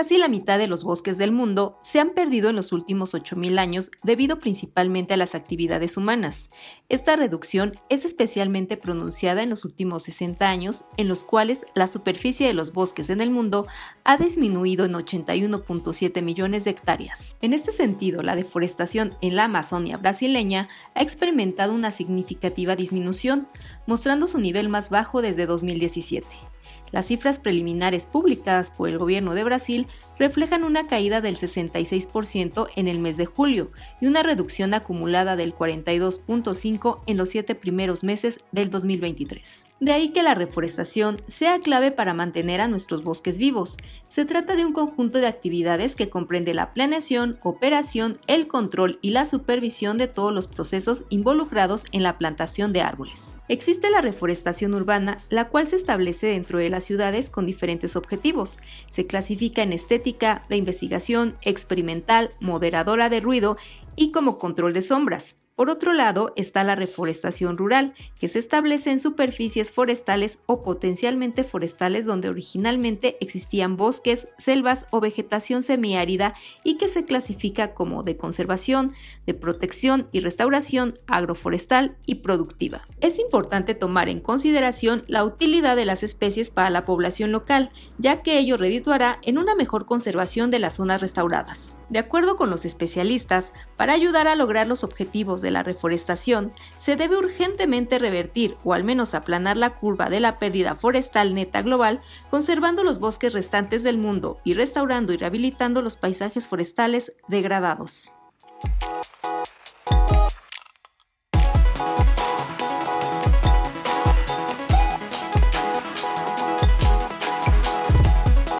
Casi la mitad de los bosques del mundo se han perdido en los últimos 8.000 años debido principalmente a las actividades humanas. Esta reducción es especialmente pronunciada en los últimos 60 años, en los cuales la superficie de los bosques en el mundo ha disminuido en 81.7 millones de hectáreas. En este sentido, la deforestación en la Amazonia brasileña ha experimentado una significativa disminución, mostrando su nivel más bajo desde 2017. Las cifras preliminares publicadas por el gobierno de Brasil reflejan una caída del 66% en el mes de julio y una reducción acumulada del 42.5% en los siete primeros meses del 2023. De ahí que la reforestación sea clave para mantener a nuestros bosques vivos. Se trata de un conjunto de actividades que comprende la planeación, operación, el control y la supervisión de todos los procesos involucrados en la plantación de árboles. Existe la reforestación urbana, la cual se establece dentro de ciudades con diferentes objetivos. Se clasifica en estética, de investigación, experimental, moderadora de ruido y como control de sombras. Por otro lado está la reforestación rural, que se establece en superficies forestales o potencialmente forestales donde originalmente existían bosques, selvas o vegetación semiárida y que se clasifica como de conservación, de protección y restauración agroforestal y productiva. Es importante tomar en consideración la utilidad de las especies para la población local, ya que ello redituará en una mejor conservación de las zonas restauradas. De acuerdo con los especialistas, para ayudar a lograr los objetivos la reforestación, se debe urgentemente revertir o al menos aplanar la curva de la pérdida forestal neta global, conservando los bosques restantes del mundo y restaurando y rehabilitando los paisajes forestales degradados.